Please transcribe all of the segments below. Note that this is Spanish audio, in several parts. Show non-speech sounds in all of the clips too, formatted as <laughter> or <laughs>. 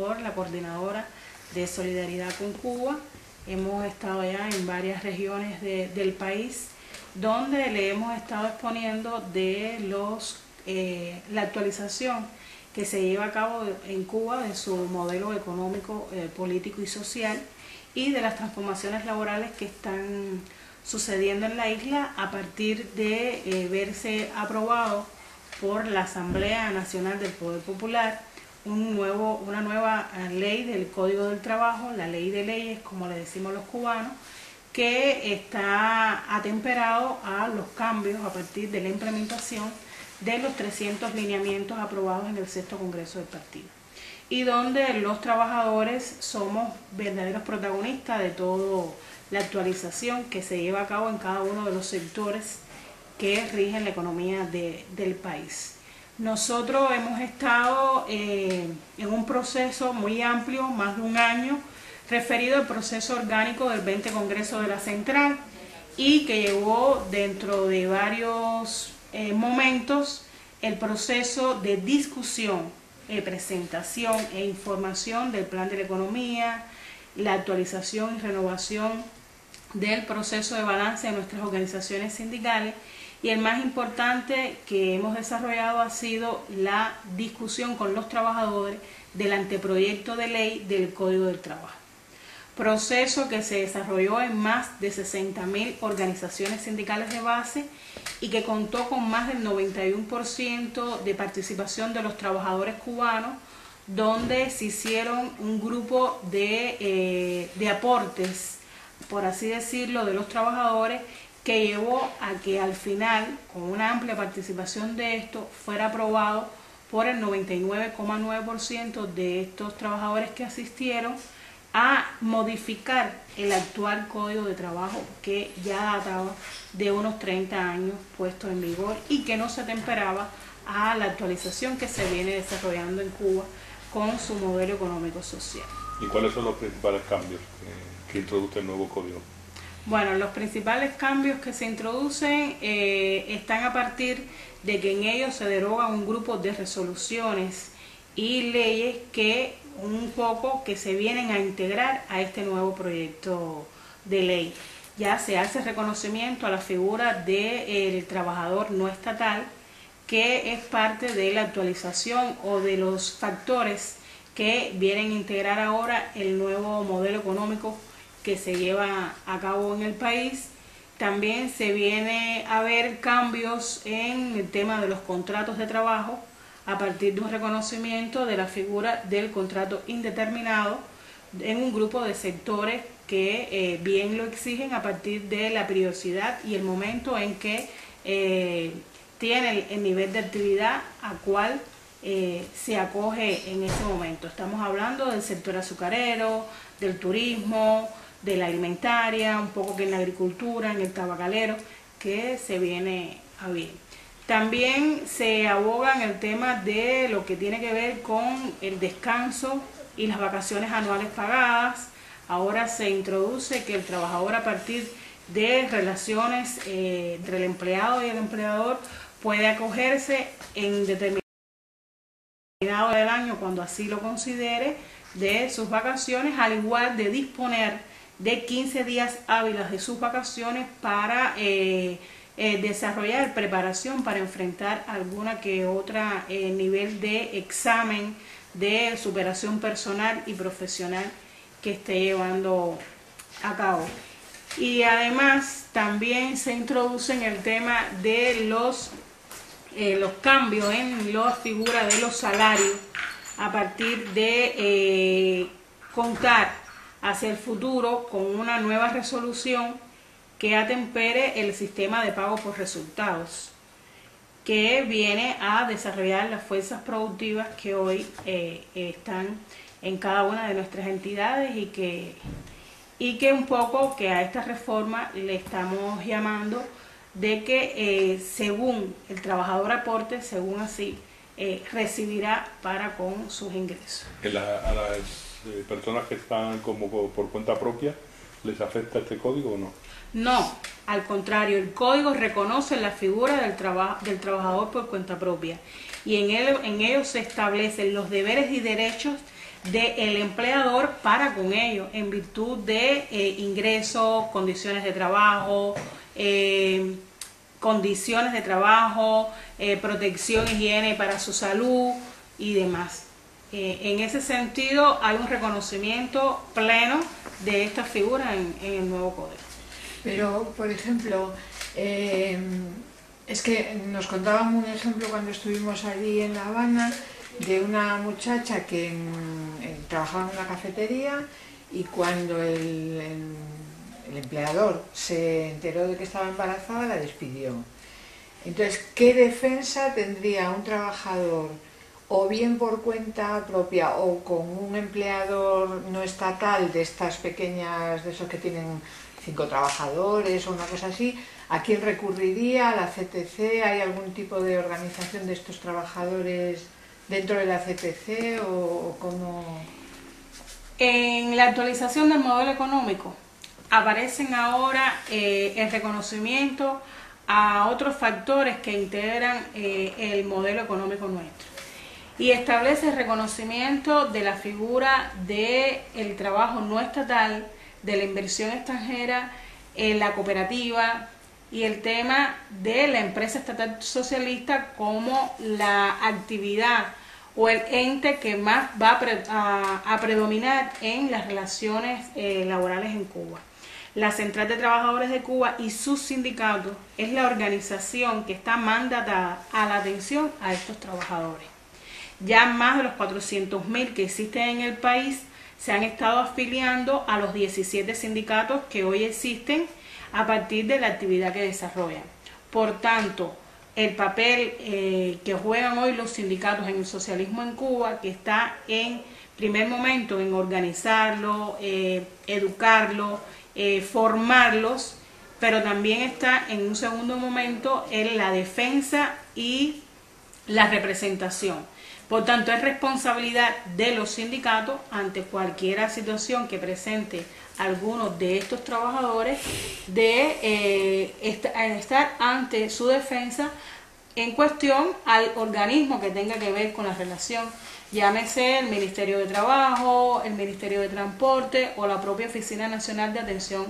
por la coordinadora de Solidaridad con Cuba. Hemos estado ya en varias regiones del país donde le hemos estado exponiendo de los eh, la actualización que se lleva a cabo en Cuba de su modelo económico, eh, político y social y de las transformaciones laborales que están sucediendo en la isla a partir de eh, verse aprobado por la Asamblea Nacional del Poder Popular un nuevo, una nueva eh, ley del Código del Trabajo, la ley de leyes, como le decimos los cubanos, que está atemperado a los cambios a partir de la implementación de los 300 lineamientos aprobados en el sexto Congreso del Partido y donde los trabajadores somos verdaderos protagonistas de toda la actualización que se lleva a cabo en cada uno de los sectores que rigen la economía del país. Nosotros hemos estado eh, en un proceso muy amplio, más de un año, referido al proceso orgánico del 20 Congreso de la Central y que llevó dentro de varios eh, momentos el proceso de discusión, eh, presentación e información del plan de la economía, la actualización y renovación del proceso de balance de nuestras organizaciones sindicales y el más importante que hemos desarrollado ha sido la discusión con los trabajadores del anteproyecto de ley del Código del Trabajo. Proceso que se desarrolló en más de 60.000 organizaciones sindicales de base y que contó con más del 91% de participación de los trabajadores cubanos, donde se hicieron un grupo de, eh, de aportes, por así decirlo, de los trabajadores que llevó a que al final, con una amplia participación de esto, fuera aprobado por el 99,9% de estos trabajadores que asistieron a modificar el actual código de trabajo que ya databa de unos 30 años puesto en vigor y que no se temperaba a la actualización que se viene desarrollando en Cuba con su modelo económico social. ¿Y cuáles son los principales cambios que introduce el nuevo código? Bueno, los principales cambios que se introducen eh, están a partir de que en ellos se deroga un grupo de resoluciones y leyes que un poco que se vienen a integrar a este nuevo proyecto de ley. Ya se hace reconocimiento a la figura del trabajador no estatal, que es parte de la actualización o de los factores que vienen a integrar ahora el nuevo modelo económico que se lleva a cabo en el país. También se viene a ver cambios en el tema de los contratos de trabajo a partir de un reconocimiento de la figura del contrato indeterminado en un grupo de sectores que eh, bien lo exigen a partir de la periodicidad y el momento en que eh, tiene el, nivel de actividad a cual eh, se acoge en ese momento. Estamos hablando del sector azucarero, del turismo, de la alimentaria, un poco que en la agricultura, en el tabacalero, que se viene a bien. También se aboga en el tema de lo que tiene que ver con el descanso y las vacaciones anuales pagadas. Ahora se introduce que el trabajador a partir de relaciones eh, entre el empleado y el empleador puede acogerse en determinado del año cuando así lo considere de sus vacaciones, al igual de disponer de 15 días hábiles de sus vacaciones para eh, eh, desarrollar preparación para enfrentar alguna que otra eh, nivel de examen de superación personal y profesional que esté llevando a cabo. Y además también se introduce en el tema de los, los cambios en la figura de los salarios a partir de contar hacia el futuro con una nueva resolución que atempere el sistema de pago por resultados, que viene a desarrollar las fuerzas productivas que hoy eh, están en cada una de nuestras entidades y que, y que un poco que a esta reforma le estamos llamando de que eh, según el trabajador aporte, según así, eh, recibirá para con sus ingresos personas que están como por cuenta propia, ¿les afecta este código o no? No, al contrario, el código reconoce la figura del, del trabajador por cuenta propia y en, él, en ello se establecen los deberes y derechos del empleador para con ellos en virtud de eh, ingresos, condiciones de trabajo, eh, condiciones de trabajo, eh, protección, higiene para su salud y demás. En ese sentido hay un reconocimiento pleno de esta figura en, el nuevo código. Pero, por ejemplo, es que nos contaban un ejemplo cuando estuvimos allí en La Habana de una muchacha que trabajaba en una cafetería y cuando el, empleador se enteró de que estaba embarazada la despidió. Entonces, ¿qué defensa tendría un trabajador o bien por cuenta propia o con un empleador no estatal de estas pequeñas, de esos que tienen cinco trabajadores o una cosa así, ¿a quién recurriría? ¿A la CTC? ¿Hay algún tipo de organización de estos trabajadores? dentro de la CPC o, cómo? En la actualización del modelo económico aparecen ahora eh, el reconocimiento a otros factores que integran eh, el modelo económico nuestro y establece el reconocimiento de la figura del el trabajo no estatal, de la inversión extranjera en la cooperativa y el tema de la empresa estatal socialista como la actividad o el ente que más va a, predominar en las relaciones eh, laborales en Cuba. La Central de Trabajadores de Cuba y sus sindicatos es la organización que está mandatada a la atención a estos trabajadores. Ya más de los 400.000 que existen en el país se han estado afiliando a los 17 sindicatos que hoy existen a partir de la actividad que desarrollan. Por tanto, el papel eh, que juegan hoy los sindicatos en el socialismo en Cuba, que está en primer momento en organizarlo, eh, educarlo, eh, formarlos, pero también está en un segundo momento en la defensa y la representación. Por tanto, es responsabilidad de los sindicatos ante cualquier situación que presente algunos de estos trabajadores de eh, estar ante su defensa en cuestión al organismo que tenga que ver con la relación, llámese el Ministerio de Trabajo, el Ministerio de Transporte o la propia Oficina Nacional de Atención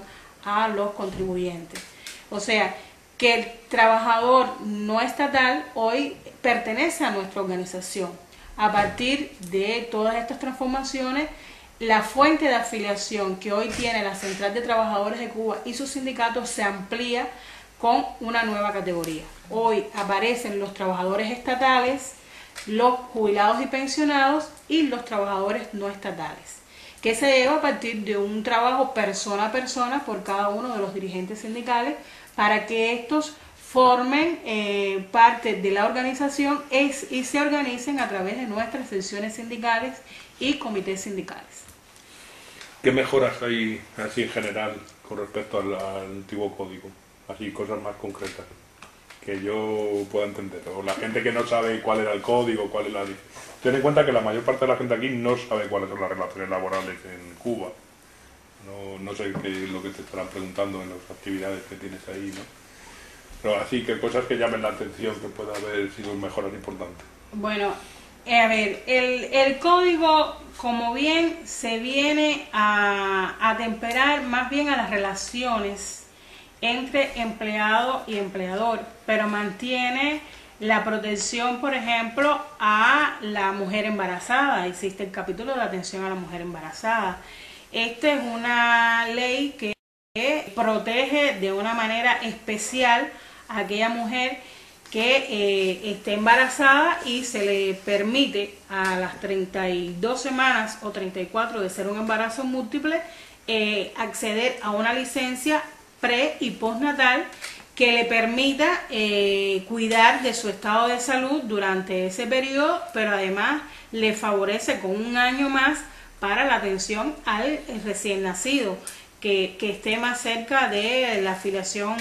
a los Contribuyentes. O sea, que el trabajador no estatal hoy pertenece a nuestra organización a partir de todas estas transformaciones, la fuente de afiliación que hoy tiene la Central de Trabajadores de Cuba y sus sindicatos se amplía con una nueva categoría. Hoy aparecen los trabajadores estatales, los jubilados y pensionados y los trabajadores no estatales, que se lleva a partir de un trabajo persona a persona por cada uno de los dirigentes sindicales para que estos formen eh, parte de la organización y se organicen a través de nuestras sesiones sindicales y comités sindicales. ¿Qué mejoras hay así en general con respecto al, antiguo código? Así cosas más concretas que yo pueda entender. O la gente que no sabe cuál era el código, cuál es la... Ten en cuenta que la mayor parte de la gente aquí no sabe cuáles son las relaciones laborales en Cuba. No, no sé qué es lo que te estarán preguntando en las actividades que tienes ahí, ¿no? Pero así que cosas que llamen la atención, que pueda haber sido mejoras importantes. Bueno, eh, a ver, el, el, código, como bien se viene a, a temperar más bien a las relaciones entre empleado y empleador, pero mantiene la protección, por ejemplo, a la mujer embarazada. Existe el capítulo de atención a la mujer embarazada. Esta es una ley que protege de una manera especial aquella mujer que eh, esté embarazada y se le permite a las 32 semanas o 34 de ser un embarazo múltiple eh, acceder a una licencia pre y postnatal que le permita eh, cuidar de su estado de salud durante ese periodo, pero además le favorece con un año más para la atención al recién nacido, que, que esté más cerca de la afiliación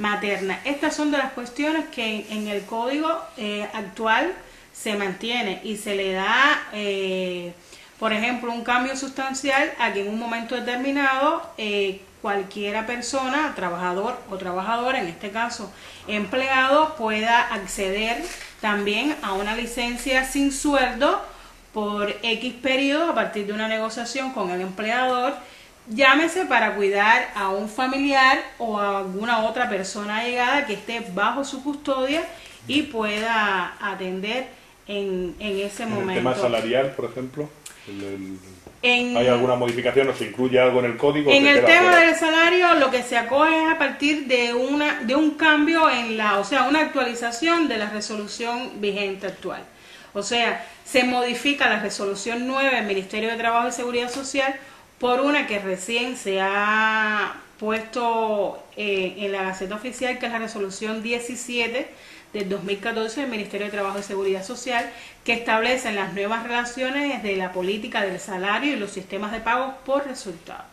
materna. Estas son de las cuestiones que en el código eh, actual se mantiene y se le da, eh, por ejemplo, un cambio sustancial a que en un momento determinado eh, cualquiera persona, trabajador o trabajadora, en este caso empleado, pueda acceder también a una licencia sin sueldo por X periodo a partir de una negociación con el empleador, llámese para cuidar a un familiar o a alguna otra persona llegada que esté bajo su custodia y pueda atender en, en ese En momento. el tema salarial, por ejemplo, el- el- En- ¿hay alguna modificación o se incluye algo en el código? En el tema fuera? del salario, lo que se acoge es a partir de una de un cambio en la, o sea, una actualización de la resolución vigente actual. O sea, se modifica la resolución 9 del Ministerio de Trabajo y Seguridad Social por una que recién se ha puesto eh, en la Gaceta Oficial, que es la resolución 17 del 2014 del Ministerio de Trabajo y Seguridad Social, que establece las nuevas relaciones de la política del salario y los sistemas de pago por resultado.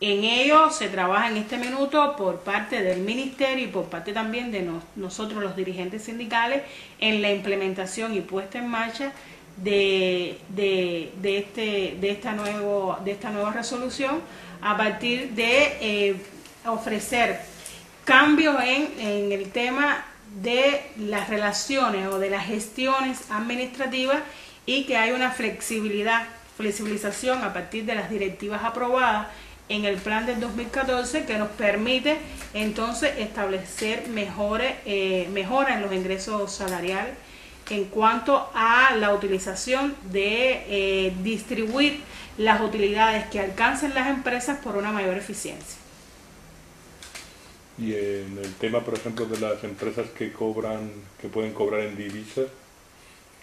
En ello se trabaja en este minuto por parte del Ministerio y por parte también de nos- nosotros los dirigentes sindicales en la implementación y puesta en marcha de, de, de este, de, esta nuevo, de esta nueva resolución a partir de eh, ofrecer cambios en, en el tema de las relaciones o de las gestiones administrativas y que hay una flexibilidad, flexibilización a partir de las directivas aprobadas en el plan del 2014 que nos permite entonces establecer mejores, eh, mejoras en los ingresos salariales en cuanto a la utilización de eh, distribuir las utilidades que alcancen las empresas por una mayor eficiencia. Y en el tema, por ejemplo, de las empresas que cobran, que pueden cobrar en divisas,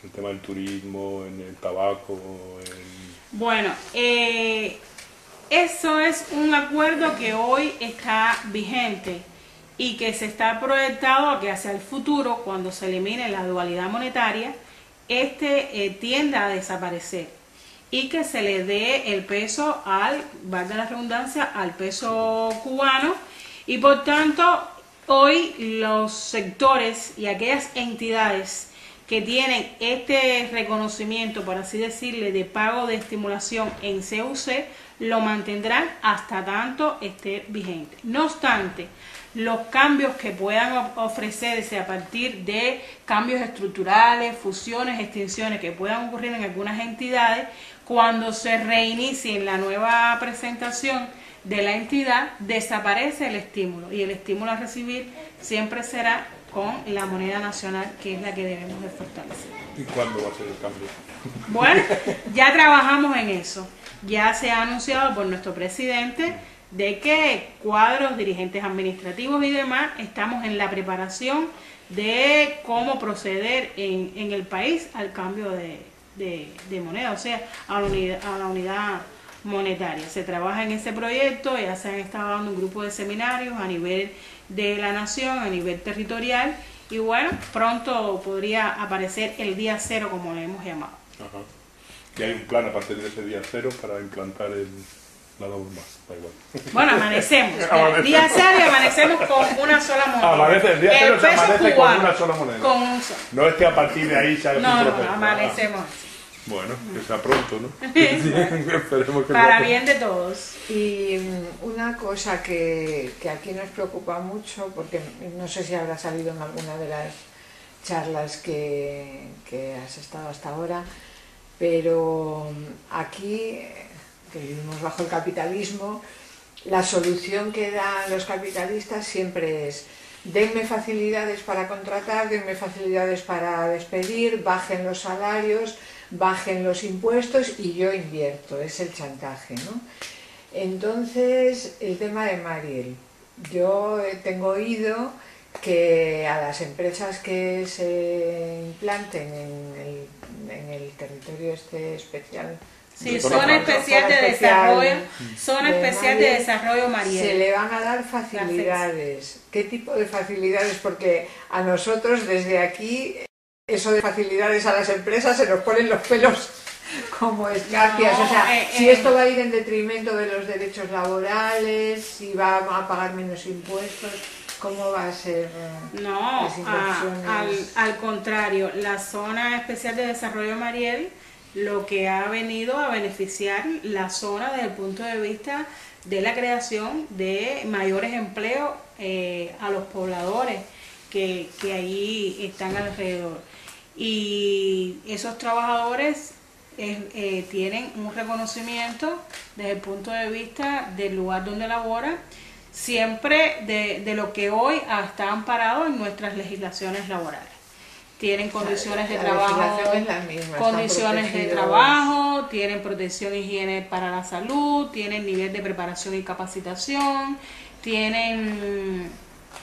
el tema del turismo, en el tabaco, en... Bueno, eh, eso es un acuerdo que hoy está vigente y que se está proyectado a que hacia el futuro, cuando se elimine la dualidad monetaria, este eh, tienda a desaparecer y que se le dé el peso al, valga la redundancia, al peso cubano. Y por tanto hoy los sectores y aquellas entidades que tienen este reconocimiento, por así decirle, de pago de estimulación en CUC, lo mantendrán hasta tanto esté vigente. No obstante, los cambios que puedan of- ofrecerse a partir de cambios estructurales, fusiones, extinciones que puedan ocurrir en algunas entidades, cuando se reinicie la nueva presentación de la entidad, desaparece el estímulo y el estímulo a recibir siempre será con la moneda nacional, que es la que debemos de fortalecer. ¿Y cuándo va a ser el cambio? Bueno, <laughs> ya trabajamos en eso. Ya se ha anunciado por nuestro presidente de que cuadros, dirigentes administrativos y demás estamos en la preparación de cómo proceder en, en el país al cambio de, de- de moneda, o sea, a la, unidad, a la unidad monetaria. Se trabaja en ese proyecto, ya se han estado dando un grupo de seminarios a nivel de la nación, a nivel territorial, y bueno, pronto podría aparecer el día cero, como le hemos llamado. Ajá. Y hay un plan a partir de ese día cero para implantar el, la norma. Bueno, <laughs> amanecemos. Día cero y amanecemos con una sola moneda. Amanece, el día cero peso amanece con cubano, una sola moneda. Con un. No es que a partir de ahí se haga No, no, amanecemos. Ah, bueno, que sea pronto, ¿no? <laughs> Esperemos que Para bien de todos. Y mm, una cosa que, que aquí nos preocupa mucho, porque no sé si habrá salido en alguna de las charlas que, que has estado hasta ahora, pero mm, aquí, eh, que vivimos bajo el capitalismo, la solución que dan los capitalistas siempre es denme facilidades para contratar, denme facilidades para despedir, bajen los salarios, bajen los impuestos y yo invierto, es el chantaje, ¿no? Entonces, el tema de Mariel. Yo eh, tengo oído que a las empresas que se implanten en el, en el territorio este especial Sí, Zona especial de desarrollo, zona especial de Mariel, desarrollo se Mariel. le van a dar facilidades. ¿Qué tipo de facilidades? Porque a nosotros desde aquí eso de facilidades a las empresas se nos ponen los pelos como escarpias. No, o sea, eh, si eh. esto va a ir en detrimento de los derechos laborales, si va a pagar menos impuestos, ¿cómo va a ser? eh, No, las a- inversiones? al, al contrario, la zona especial de desarrollo Mariel lo que ha venido a beneficiar la zona desde el punto de vista de la creación de mayores empleos eh, a los pobladores que, que ahí están alrededor. Y esos trabajadores eh, tienen un reconocimiento desde el punto de vista del lugar donde laboran, siempre de, de lo que hoy está amparado en nuestras legislaciones laborales tienen condiciones de trabajo, condiciones de trabajo, tienen protección e higiene para la salud, tienen nivel de preparación y capacitación, tienen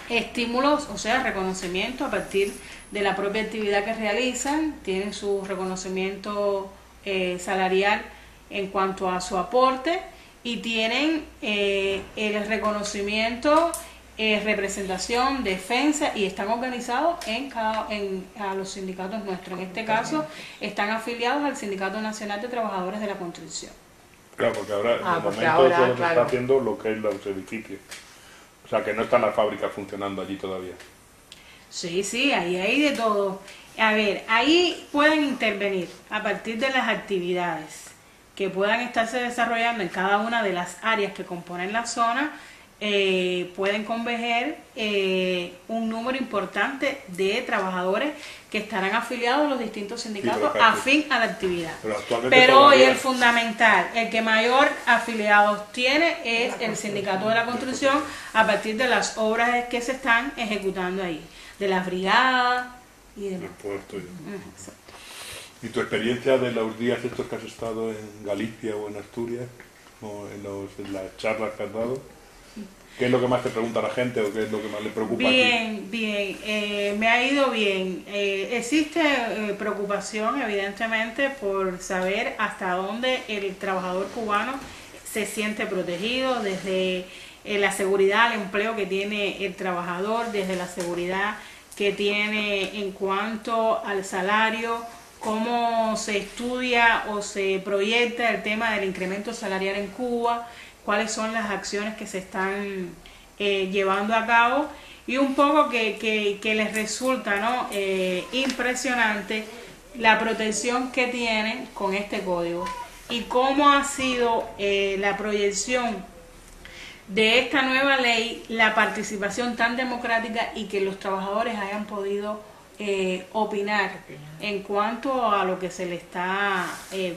estímulos, o sea, reconocimiento a partir de la propia actividad que realizan, tienen su reconocimiento eh, salarial en cuanto a su aporte y tienen eh, el reconocimiento eh, representación, defensa y están organizados en cada en a los sindicatos nuestros. En este caso están afiliados al Sindicato Nacional de Trabajadores de la Construcción. Claro, porque ahora ah, momento solo se está haciendo lo que es los edificios. O sea, que no están las fábricas funcionando allí todavía. Sí, sí, ahí hay de todo. A ver, ahí pueden intervenir a partir de las actividades que puedan estarse desarrollando en cada una de las áreas que componen la zona eh, pueden converger eh, un número importante de trabajadores que estarán afiliados a los distintos sindicatos afín a la actividad. Pero, hoy el fundamental, el que mayor afiliados tiene es el sindicato de la construcción a partir de las obras que se están ejecutando ahí, de las brigadas y demás. y, tu experiencia de los días estos que has estado en Galicia o en Asturias, o en, los, en las charlas que has dado? ¿Qué es lo que más te pregunta la gente o qué es lo que más le preocupa? Bien, bien, eh, me ha ido bien. Eh, existe eh, preocupación, evidentemente, por saber hasta dónde el trabajador cubano se siente protegido, desde la seguridad al empleo que tiene el trabajador, desde la seguridad que tiene en cuanto al salario, cómo se estudia o se proyecta el tema del incremento salarial en Cuba cuáles son las acciones que se están eh, llevando a cabo y un poco que, les resulta ¿no? Eh, impresionante la protección que tienen con este código y cómo ha sido eh, la proyección de esta nueva ley, la participación tan democrática y que los trabajadores hayan podido opinar en cuanto a lo que se le está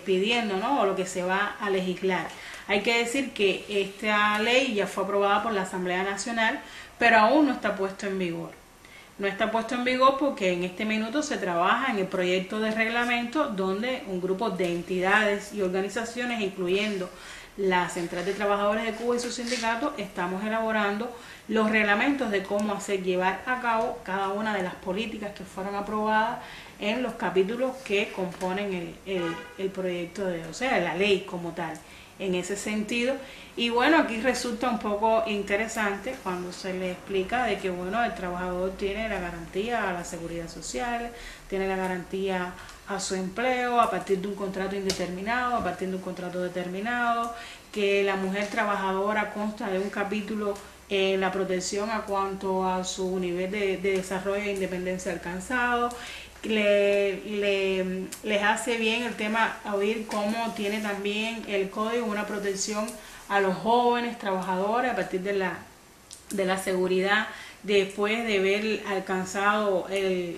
pidiendo ¿no? o lo que se va a legislar. Hay que decir que esta ley ya fue aprobada por la Asamblea Nacional, pero aún no está puesto en vigor. No está puesto en vigor porque en este minuto se trabaja en el proyecto de reglamento donde un grupo de entidades y organizaciones, incluyendo la Central de Trabajadores de Cuba y sus sindicatos, estamos elaborando los reglamentos de cómo hacer llevar a cabo cada una de las políticas que fueron aprobadas en los capítulos que componen el, el proyecto de, o sea, la ley como tal en ese sentido. Y bueno, aquí resulta un poco interesante cuando se le explica de que bueno, el trabajador tiene la garantía a la seguridad social, tiene la garantía a su empleo a partir de un contrato indeterminado, a partir de un contrato determinado, que la mujer trabajadora consta de un capítulo en la protección a cuanto a su nivel de, de desarrollo e independencia alcanzado le, les hace bien el tema oír cómo tiene también el código una protección a los jóvenes trabajadores a partir de la, de la seguridad después de haber alcanzado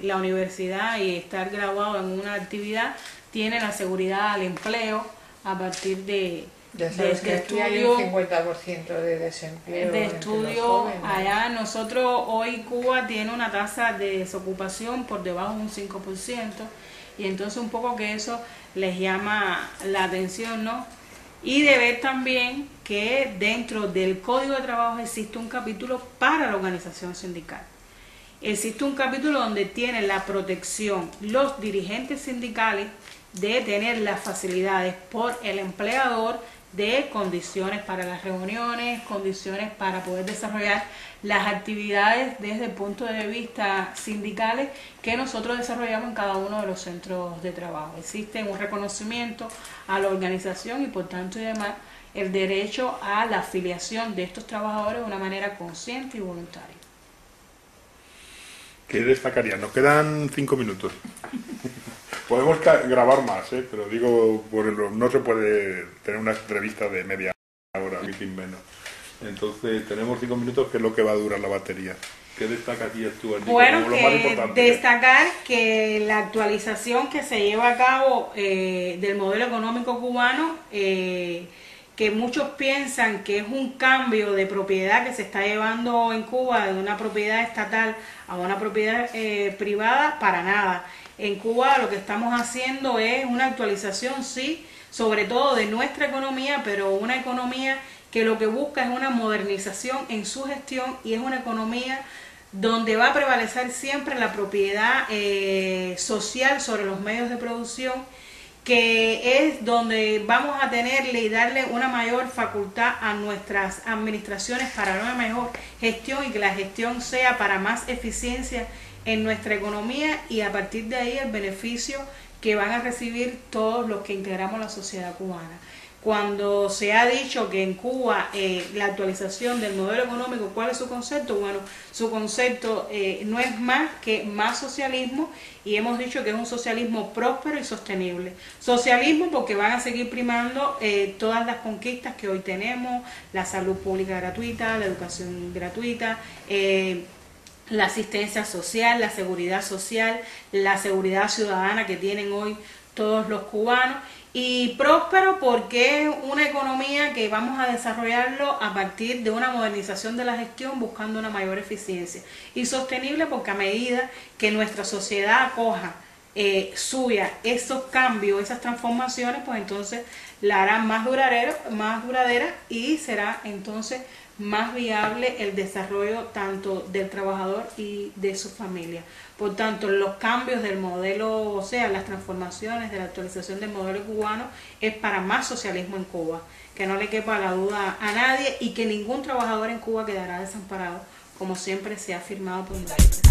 la universidad y estar graduado en una actividad, tiene la seguridad al empleo a partir de, ya sabes que aquí hay un 50% de desempleo. De estudio, allá nosotros hoy Cuba tiene una tasa de desocupación por debajo de un 5%, y entonces un poco que eso les llama la atención, ¿no? Y de ver también que dentro del Código de Trabajo existe un capítulo para la organización sindical. Existe un capítulo donde tiene la protección los dirigentes sindicales de tener las facilidades por el empleador de condiciones para las reuniones, condiciones para poder desarrollar las actividades desde el punto de vista sindicales que nosotros desarrollamos en cada uno de los centros de trabajo. Existe un reconocimiento a la organización y por tanto y demás el derecho a la afiliación de estos trabajadores de una manera consciente y voluntaria. ¿Qué destacaría? Nos quedan cinco minutos. <laughs> Podemos grabar más, ¿eh? pero digo, por no se puede tener una entrevista de media hora, ni sin menos. Entonces, tenemos cinco minutos, que es lo que va a durar la batería. ¿Qué destaca aquí Stuart? Bueno, importante? destacar que la actualización que se lleva a cabo eh, del modelo económico cubano, eh, que muchos piensan que es un cambio de propiedad que se está llevando en Cuba de una propiedad estatal a una propiedad eh, privada, para nada. En Cuba lo que estamos haciendo es una actualización, sí, sobre todo de nuestra economía, pero una economía que lo que busca es una modernización en su gestión y es una economía donde va a prevalecer siempre la propiedad eh, social sobre los medios de producción, que es donde vamos a tenerle y darle una mayor facultad a nuestras administraciones para una mejor gestión y que la gestión sea para más eficiencia en nuestra economía y a partir de ahí el beneficio que van a recibir todos los que integramos la sociedad cubana cuando se ha dicho que en Cuba eh, la actualización del modelo económico, ¿cuál es su concepto? Bueno, su concepto eh, no es más que más socialismo y hemos dicho que es un socialismo próspero y sostenible. Socialismo porque van a seguir primando eh, todas las conquistas que hoy tenemos, la salud pública gratuita, la educación gratuita, la asistencia social, la seguridad social, la seguridad ciudadana que tienen hoy todos los cubanos y próspero porque es una economía que vamos a desarrollarlo a partir de una modernización de la gestión buscando una mayor eficiencia y sostenible porque a medida que nuestra sociedad acoja eh, suya esos cambios, esas transformaciones, pues entonces la hará más duradera, más duradera y será entonces más viable el desarrollo tanto del trabajador y de su familia. Por tanto, los cambios del modelo, o sea, las transformaciones de la actualización del modelo cubano es para más socialismo en Cuba, que no le quepa la duda a nadie y que ningún trabajador en Cuba quedará desamparado, como siempre se ha afirmado por varios.